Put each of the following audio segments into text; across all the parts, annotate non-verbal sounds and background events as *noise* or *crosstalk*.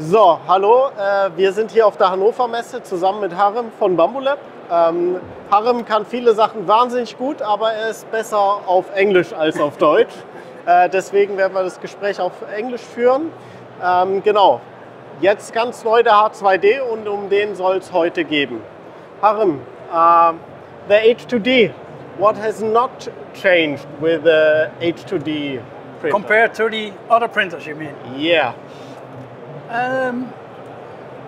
So, hallo, äh, wir sind hier auf der Hannover Messe zusammen mit Harem von Bambulab. Ähm, Harem kann viele Sachen wahnsinnig gut, aber er ist besser auf Englisch als auf *laughs* Deutsch. Äh, deswegen werden wir das Gespräch auf Englisch führen. Ähm, genau, jetzt ganz neu der H2D und um den soll es heute geben. Harem, uh, the H2D, what has not changed with the H2D printer? Compared to the other printers, you mean? Yeah. Um,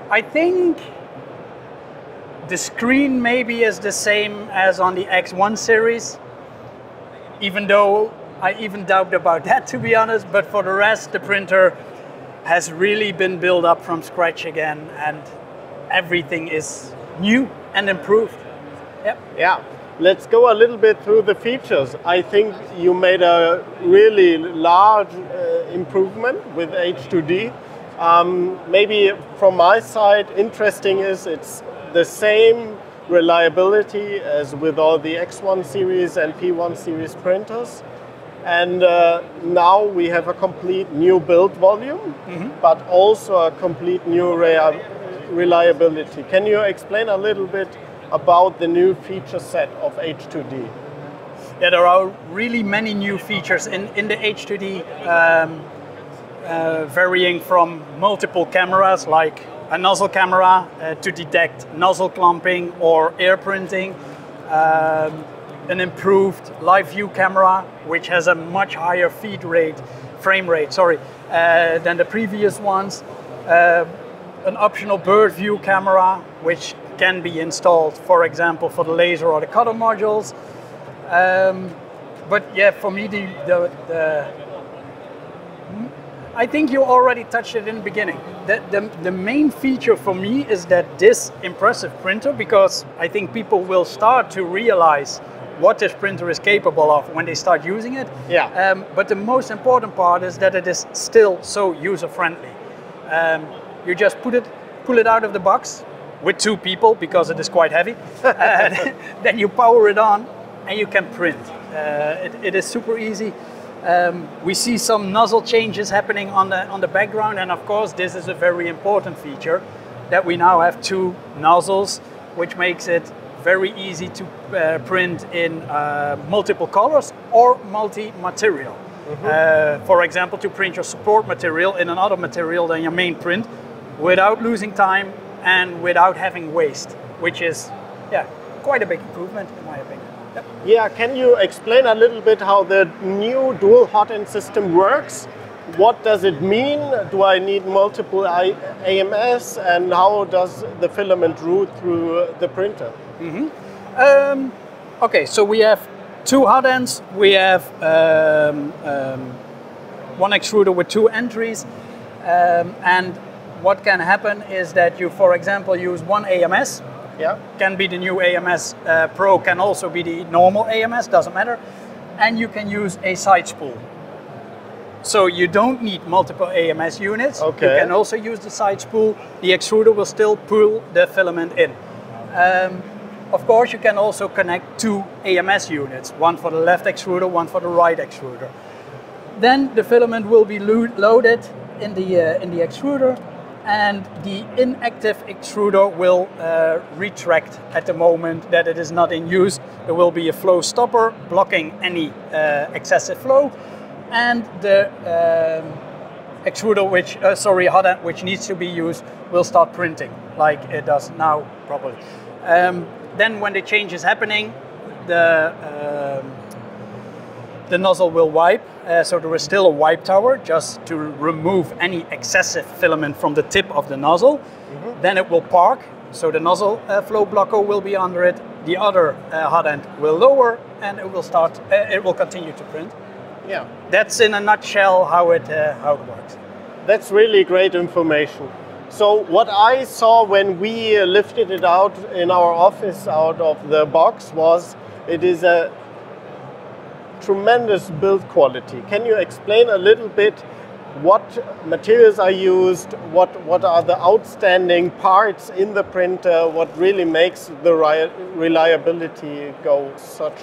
I think the screen maybe is the same as on the X1 series, even though I even doubt about *laughs* that to be honest. But for the rest, the printer has really been built up from scratch again, and everything is new and improved. Yep. Yeah. Let's go a little bit through the features. I think you made a really large uh, improvement with H2D. Um, maybe from my side, interesting is it's the same reliability as with all the X1 series and P1 series printers. And uh, now we have a complete new build volume, but also a complete new reliability. Can you explain a little bit about the new feature set of H2D? Yeah, there are really many new features in, in the H2D, um, uh, varying from multiple cameras like a nozzle camera uh, to detect nozzle clumping or air printing, um, an improved live view camera which has a much higher feed rate, frame rate, sorry, uh, than the previous ones, uh, an optional bird view camera which can be installed, for example, for the laser or the cutter modules. Um, but yeah, for me, the, the, the I think you already touched it in the beginning. The, the, the main feature for me is that this impressive printer, because I think people will start to realize what this printer is capable of when they start using it. Yeah. Um, but the most important part is that it is still so user friendly. Um, you just put it, pull it out of the box with two people because it is quite heavy. *laughs* Uh, *laughs* then you power it on and you can print. Uh, it, it is super easy. Um, we see some nozzle changes happening on the on the background, and of course, this is a very important feature that we now have two nozzles, which makes it very easy to uh, print in uh, multiple colors or multi-material. Uh, for example, to print your support material in another material than your main print, without losing time and without having waste, which is, yeah, quite a big improvement in my opinion. Yeah, can you explain a little bit how the new dual hot end system works? What does it mean? Do I need multiple I- AMS and how does the filament route through the printer? Um, okay, so we have two hot ends. We have um, um, one extruder with two entries, um, and what can happen is that you, for example, use one AMS. Yeah. Can be the new AMS uh, Pro, can also be the normal AMS, doesn't matter, and you can use a side spool. So you don't need multiple AMS units. Okay. You can also use the side spool. The extruder will still pull the filament in. Um, of course, you can also connect two AMS units, one for the left extruder, one for the right extruder. Then the filament will be lo- loaded in the, uh, in the extruder and the inactive extruder will uh, retract at the moment that it is not in use. There will be a flow stopper blocking any uh, excessive flow and the um, extruder which, uh, sorry, hot end which needs to be used will start printing like it does now probably. Um, then when the change is happening, the um, the nozzle will wipe, uh, so there is still a wipe tower just to remove any excessive filament from the tip of the nozzle. Then it will park, so the nozzle uh, flow blocker will be under it. The other uh, hot end will lower, and it will start. Uh, it will continue to print. Yeah. That's in a nutshell how it uh, how it works. That's really great information. So what I saw when we uh, lifted it out in our office out of the box was it is a tremendous build quality. Can you explain a little bit what materials are used, what, what are the outstanding parts in the printer, what really makes the reliability go such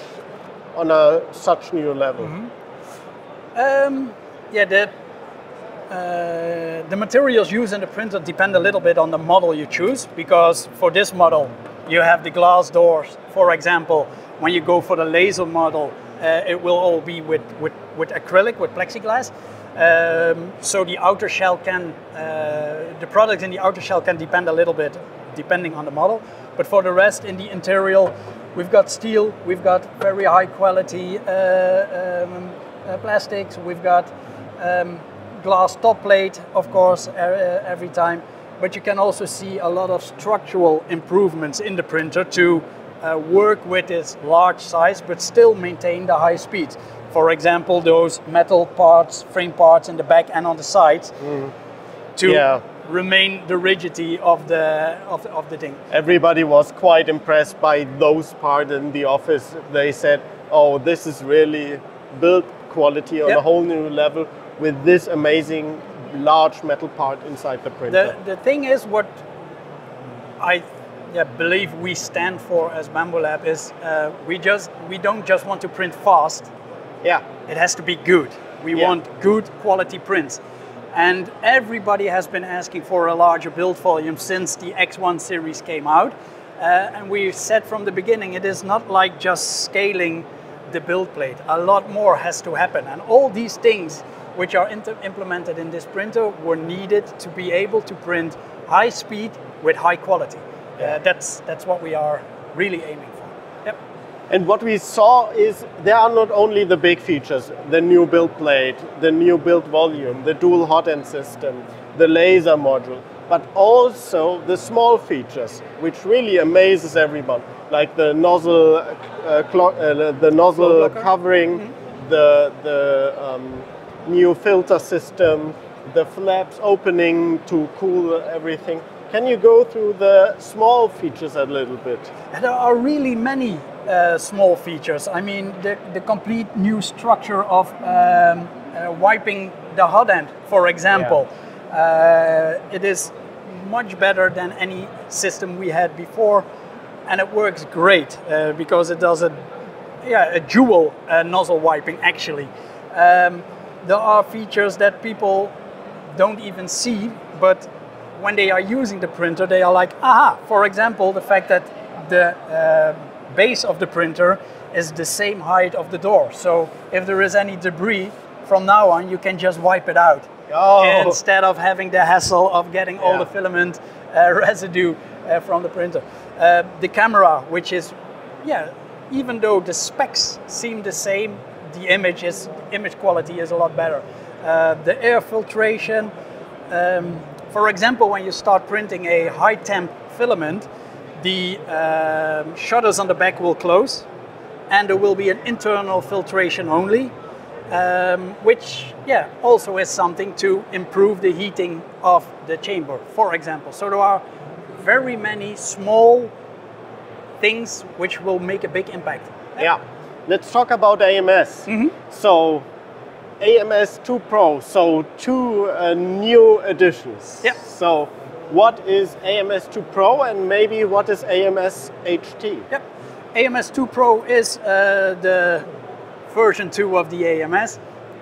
on a such new level? Um, yeah, the uh, the materials used in the printer depend a little bit on the model you choose because for this model you have the glass doors. For example, when you go for the laser model, uh, it will all be with, with, with acrylic, with plexiglass. Um, so the outer shell can, uh, the product in the outer shell can depend a little bit depending on the model. But for the rest in the interior, we've got steel, we've got very high quality uh, um, uh, plastics, we've got um, glass top plate, of course, uh, every time. But you can also see a lot of structural improvements in the printer to uh, work with this large size, but still maintain the high speed. For example, those metal parts, frame parts in the back and on the sides, mm. to yeah. remain the rigidity of the of, of the thing. Everybody was quite impressed by those parts in the office. They said, "Oh, this is really built quality on yep. a whole new level with this amazing large metal part inside the printer." The, the thing is, what I yeah, believe we stand for as Bambu Lab is uh, we just we don't just want to print fast. Yeah. It has to be good. We yeah. want good quality prints. And everybody has been asking for a larger build volume since the X1 series came out. Uh, and we said from the beginning, it is not like just scaling the build plate. A lot more has to happen. And all these things which are implemented in this printer were needed to be able to print high speed with high quality. Uh, that's that's what we are really aiming for. Yep. And what we saw is there are not only the big features, the new build plate, the new build volume, the dual hot end system, the laser module, but also the small features, which really amazes everyone, like the nozzle, uh, uh, the nozzle covering, mm -hmm. the the um, new filter system, the flaps opening to cool everything. Can you go through the small features a little bit? There are really many uh, small features. I mean, the, the complete new structure of um, uh, wiping the hot end, for example. Yeah. Uh, it is much better than any system we had before, and it works great uh, because it does a, yeah, a dual uh, nozzle wiping actually. Um, there are features that people don't even see, but when they are using the printer, they are like, aha, for example, the fact that the uh, base of the printer is the same height of the door. So if there is any debris, from now on, you can just wipe it out. Oh. Instead of having the hassle of getting yeah. all the filament uh, *laughs* residue uh, from the printer. Uh, the camera, which is, yeah, even though the specs seem the same, the image is image quality is a lot better. Uh, the air filtration, um, for example, when you start printing a high temp filament, the um, shutters on the back will close and there will be an internal filtration only, um, which yeah, also is something to improve the heating of the chamber, for example. So there are very many small things which will make a big impact. Yeah. Let's talk about AMS. Mm -hmm. So AMS 2 Pro, so two uh, new additions. Yeah. So what is AMS 2 Pro and maybe what is AMS HT? Yep. AMS 2 Pro is uh, the version 2 of the AMS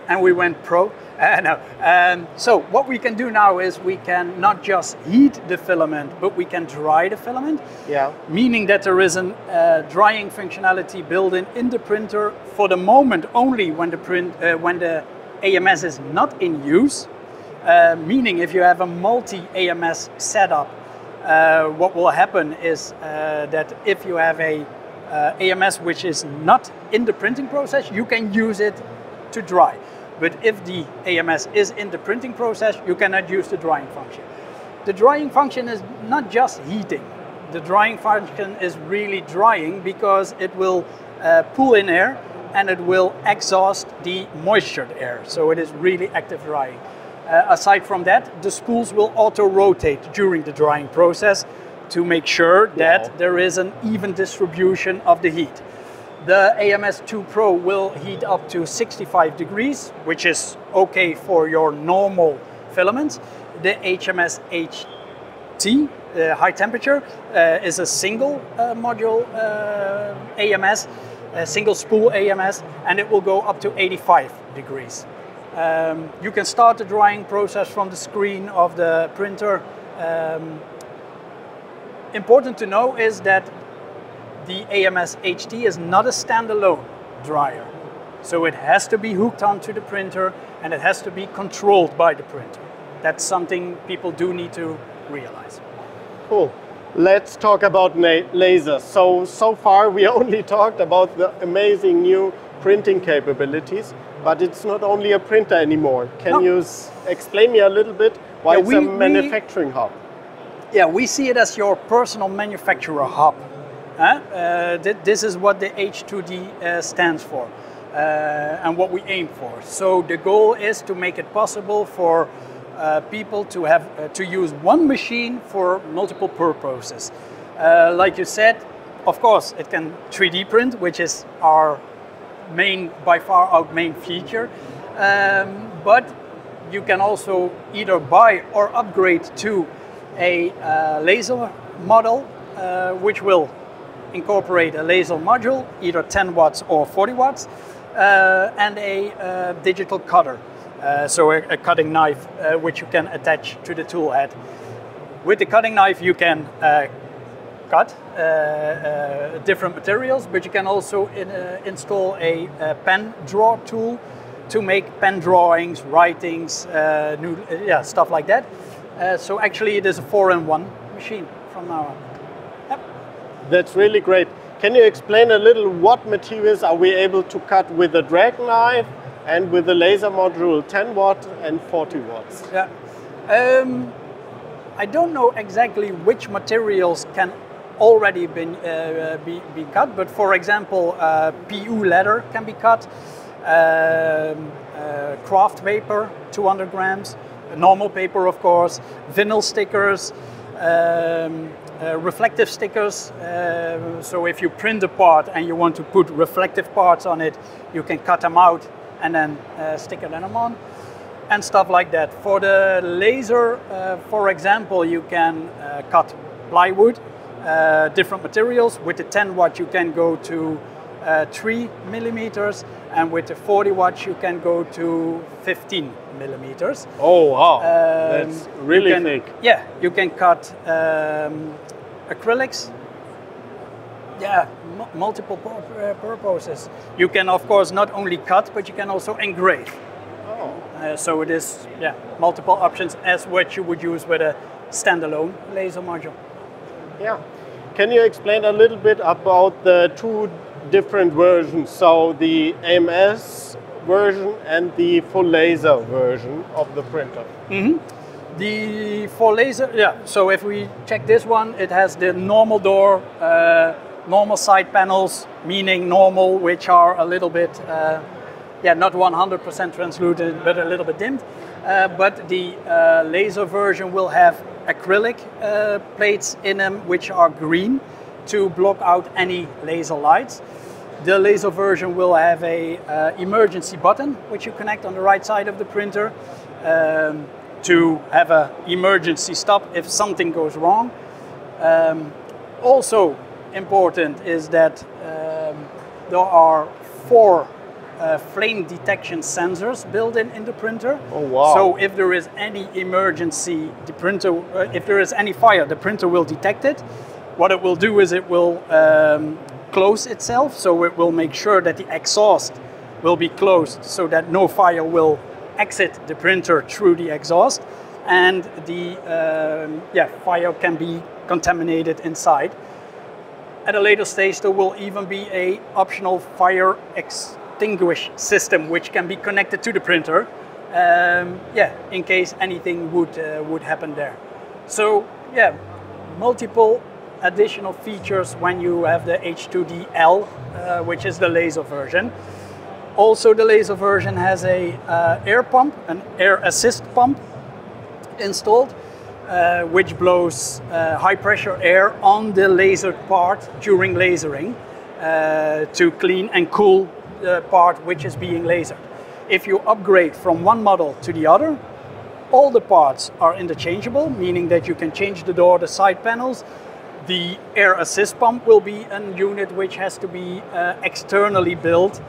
and we went Pro. Uh, no. Um, so what we can do now is we can not just heat the filament, but we can dry the filament. Yeah. Meaning that there is a uh, drying functionality built in in the printer for the moment only when the print uh, when the AMS is not in use. Uh, meaning if you have a multi AMS setup, uh, what will happen is uh, that if you have a AMS which is not in the printing process, you can use it to dry. But if the AMS is in the printing process, you cannot use the drying function. The drying function is not just heating. The drying function is really drying because it will uh, pull in air and it will exhaust the moistured air. So it is really active drying. Uh, aside from that, the spools will auto-rotate during the drying process to make sure that yeah. there is an even distribution of the heat. The AMS2 Pro will heat up to 65 degrees, which is okay for your normal filaments. The AMS HT, uh, high temperature, uh, is a single uh, module uh, AMS, a single spool AMS, and it will go up to 85 degrees. Um, you can start the drying process from the screen of the printer. Um, important to know is that the AMS HT is not a standalone dryer. So it has to be hooked onto the printer and it has to be controlled by the printer. That's something people do need to realize. Cool. Let's talk about lasers. So, so far we *laughs* only talked about the amazing new printing capabilities, but it's not only a printer anymore. Can no. you explain me a little bit why yeah, it's we, a manufacturing we, hub? Yeah, we see it as your personal manufacturer hub. Uh, th this is what the H2D uh, stands for uh, and what we aim for. So the goal is to make it possible for uh, people to have uh, to use one machine for multiple purposes. Like you said, of course, it can 3D print, which is our main, by far, our main feature. Um, but you can also either buy or upgrade to a uh, laser model, uh, which will incorporate a laser module, either 10 watts or 40 watts, uh, and a digital cutter. Uh, so a, a, cutting knife uh, which you can attach to the tool head. With the cutting knife you can uh, cut uh, uh, different materials, but you can also in, install a, a, pen draw tool to make pen drawings, writings, new, yeah, stuff like that. so actually it is a four-in-one machine from now on. That's really great. Can you explain a little what materials are we able to cut with a drag knife and with the laser module 10 watt and 40 watts. Yeah. Um, I don't know exactly which materials can already been, uh, be, be cut, but for example, uh, PU leather can be cut, um, uh, craft paper, 200 grams, normal paper, of course, vinyl stickers, um, uh, reflective stickers. Uh, so if you print a part and you want to put reflective parts on it, you can cut them out and then uh, stick it in them on and stuff like that. For the laser, uh, for example, you can uh, cut plywood, uh, different materials. With the 10 watt, you can go to uh, 3 millimeters, and with the 40 watts, you can go to 15 millimeters. Oh, wow. Really can, thick. Yeah, you can cut um, acrylics, yeah, multiple uh, purposes. You can, of course, not only cut, but you can also engrave. Oh. Uh, so it is, yeah, multiple options as what you would use with a standalone laser module. Yeah. Can you explain a little bit about the two different versions? So the AMS version and the full laser version of the printer. Mm -hmm. The full laser, yeah. So if we check this one, it has the normal door. Uh, normal side panels, meaning normal, which are a little bit, uh, yeah, not 100% translucent, but a little bit dimmed. Uh, but the uh, laser version will have acrylic uh, plates in them, which are green to block out any laser lights. The laser version will have a uh, emergency button, which you connect on the right side of the printer um, to have an emergency stop if something goes wrong. Um, also, important is that um, there are four uh, flame detection sensors built in in the printer. Oh wow! So if there is any emergency, the printer, uh, if there is any fire, the printer will detect it. What it will do is it will um, close itself, so it will make sure that the exhaust will be closed, so that no fire will exit the printer through the exhaust, and the um, yeah fire can be contaminated inside. At a later stage, there will even be a optional fire extinguish system which can be connected to the printer. Um, yeah, in case anything would uh, would happen there. So yeah, multiple additional features when you have the H2DL, uh, which is the laser version. Also, the laser version has a uh, air pump, an air assist pump installed, uh, which blows uh, high pressure air on the lasered part during lasering uh, to clean and cool the part which is being lasered. If you upgrade from one model to the other, all the parts are interchangeable, meaning that you can change the door, the side panels. The air assist pump will be a unit which has to be uh, externally built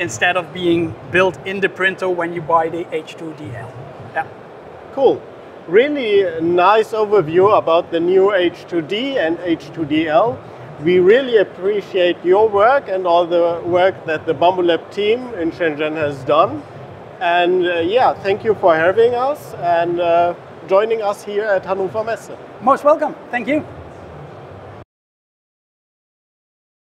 instead of being built in the printer when you buy the H2DL. Yeah. Cool. Really nice overview about the new H2D and H2DL. We really appreciate your work and all the work that the Bambu Lab team in Shenzhen has done. And uh, yeah, thank you for having us and uh, joining us here at Hannover Messe. Most welcome. Thank you.